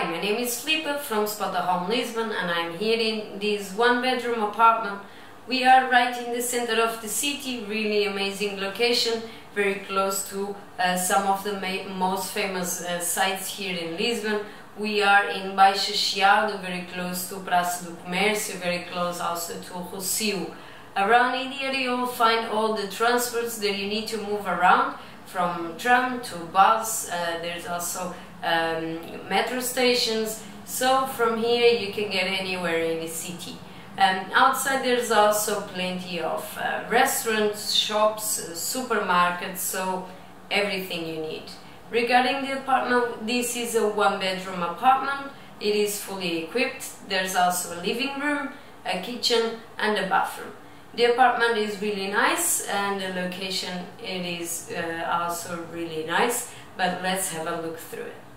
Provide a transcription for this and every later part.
Hi, my name is Filipe from Spotahome Lisbon and I'm here in this one bedroom apartment. We are right in the center of the city, really amazing location, very close to uh, some of the most famous uh, sites here in Lisbon. We are in Baixa Chiado, very close to Praça do Comércio, very close also to Rossio. Around in here you will find all the transports that you need to move around, from tram to bus, uh, there's also um, metro stations, so from here you can get anywhere in the city. Um, outside there's also plenty of uh, restaurants, shops, uh, supermarkets, so everything you need. Regarding the apartment, this is a one bedroom apartment. It is fully equipped. There's also a living room, a kitchen and a bathroom. The apartment is really nice and the location it is uh, also really nice, but let's have a look through it.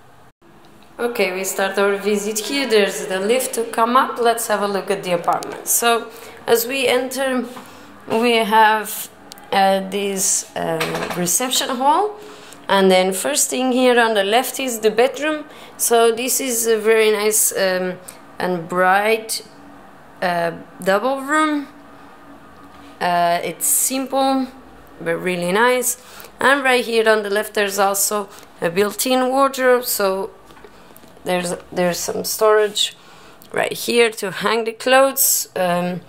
Okay, we start our visit here. There's the lift to come up. Let's have a look at the apartment. So, as we enter, we have uh, this uh, reception hall. And then first thing here on the left is the bedroom. So this is a very nice um, and bright uh, double room. Uh, it's simple, but really nice. And right here on the left there's also a built-in wardrobe. So there's there's some storage right here to hang the clothes um,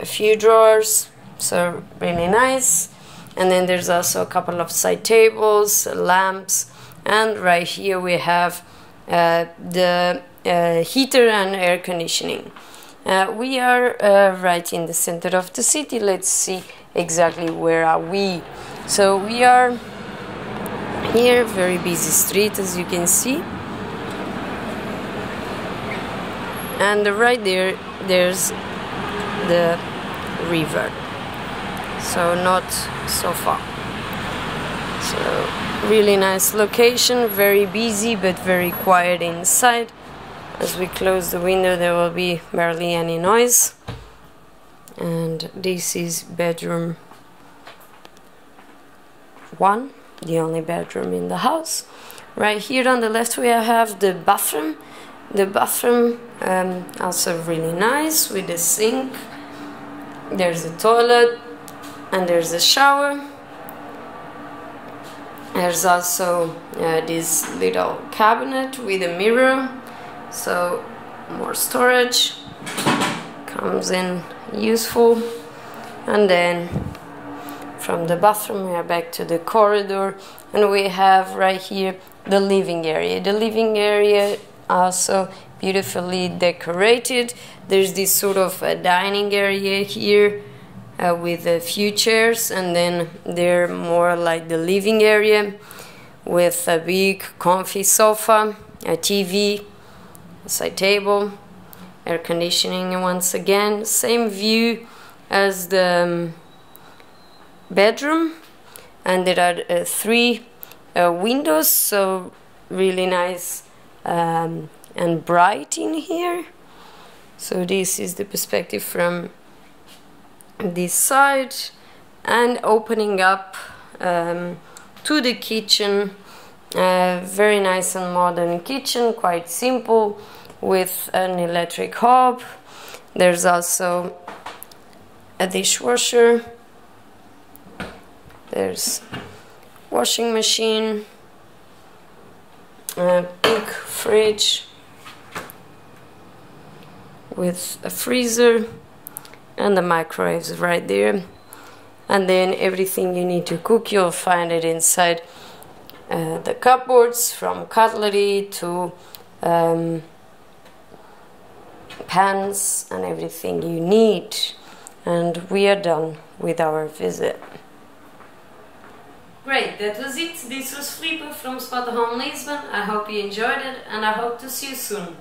a few drawers so really nice. And then there's also a couple of side tables lamps and right here we have uh, the uh, heater and air conditioning. Uh, we are uh, right in the center of the city. Let's see exactly where are we. So we are here very busy street as you can see and right there there's the river. So not so far. So really nice location very busy but very quiet inside. As we close the window there will be barely any noise. And this is bedroom one the only bedroom in the house. Right here on the left we have the bathroom the bathroom um, also really nice with a sink. There's a toilet and there's a shower. There's also uh, this little cabinet with a mirror so more storage comes in useful. And then from the bathroom we are back to the corridor and we have right here the living area. The living area also beautifully decorated. There's this sort of dining area here uh, with a few chairs, and then they're more like the living area with a big comfy sofa, a TV, a side table, air conditioning once again, same view as the um, bedroom, and there are uh, three uh, windows, so really nice um, and bright in here. So this is the perspective from this side and opening up um, to the kitchen. Uh, very nice and modern kitchen, quite simple with an electric hob. There's also a dishwasher. There's washing machine a big fridge with a freezer and the microwave is right there. And then everything you need to cook you'll find it inside uh, the cupboards from cutlery to um, pans and everything you need. And we are done with our visit Great, that was it. This was Filipe from Spot Home Lisbon. I hope you enjoyed it and I hope to see you soon.